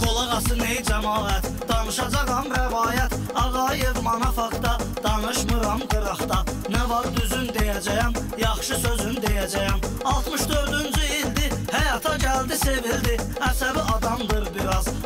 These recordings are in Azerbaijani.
Qolaq asın ey cəmaət Danışacaqam rəvayət. Ağayev manafaqda Danışmıram qıraqda. Nə var düzün deyəcəyəm Yaxşı sözün deyəcəyəm. 64-cü ildir Həyata gəldi sevildi. Əsəbi adamdır biraz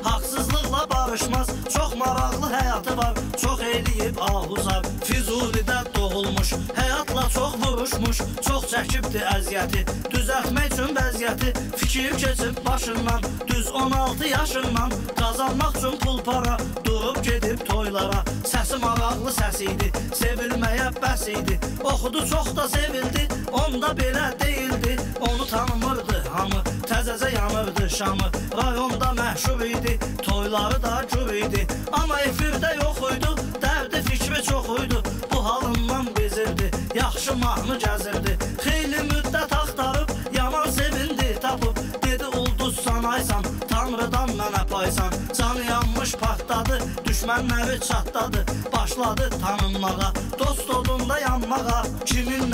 Barışmaz Çox maraqlı həyatı var Çox eləyib ahuzar Füzulidə doğulmuş Həyatla çox vuruşmuş. Çox çəkibdi əziyyəti Düzəltmək üçün vəziyyəti. Fikir keçib başından Düz 16 yaşından. Qazanmaq üçün pul para Durub gedib toylara. Səsi maraqlı səs idi Sevilməyə bəs idi. Oxudu çox da sevildi Onda belə deyildi Onu tanımırdı hamı. Təzəcə yanırdı şamı Rayonda məşhur idi Toyları da gür idi. Amma efirdə yox idi Dərdi fikri çox idi Bu halından bezirdi Yaxşı mahnı gəzirdi. Xeyli müddət axtarıb Yaman sevindi tapıb. Dedi ulduz sanaysan Tanrıdan mənə paysan. Canı yanmış partladı Düşmənləri çatladı. Başladı tanınmağa Dost odunda yanmağa. Kimin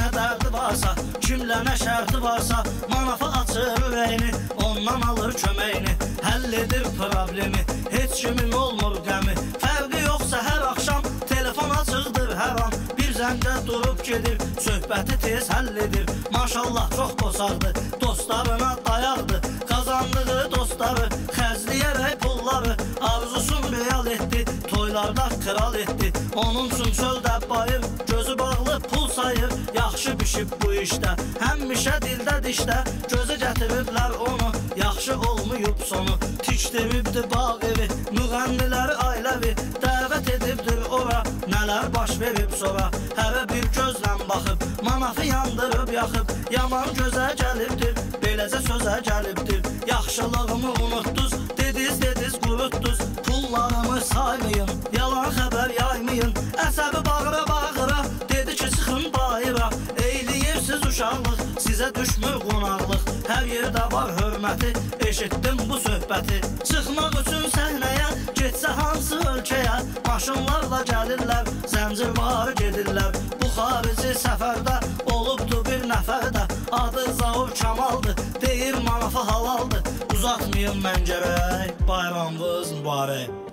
varsa Kimlə nə şərti varsa Manafı açır ürəyini Ondan alır köməyini Həll edir problemi Heç kimin olmur qəmi. Fərqi yoxsa hər axşam Telefon açıqdır hər an Bir zəncə durub gedir Söhbəti tez həll edir. Maşallah çox qosardı Dostlarına dayaqdı Qazandığı dostları Xəzliyərək pulları Arzusun real etdi Toylarda kral etdi. Onun üçün çöldə bayır Gözü bağlı pul sayır Yaxşı bişib bu işdə Həmişə dildə dişdə. Gözə gətiriblər onu Yaxşı olmayıb sonu. Tikdiribdi bağ evi Müğənniləri ailəvi. Dəvət edibdir ora Nələr baş verib sonra. Həvə bir gözlə baxıb Manafı yandırıb yaxıb. Yaman gözə gəlibdir Beləcə sözə gəlibdir. Yaxşılığımı unutduz Dediz dediz qurutduz Pullarımı saymayın Yalan xəbər yaymayın Sizə düşmür qonaqlıq Hər yerdə var hörməti. Eşitdim bu söhbəti Çıxmaq üçün səhnəyə Getsə hansı ölkəyə. Maşınlarla gəlirlər Zəncir var gedirlər. Bu xarici səfərdə Olubdu bir nəfər də Adı Zaur Kamaldır Deyir manafı halaldır. Uzatmayın mən gərək Bayramınız mübarək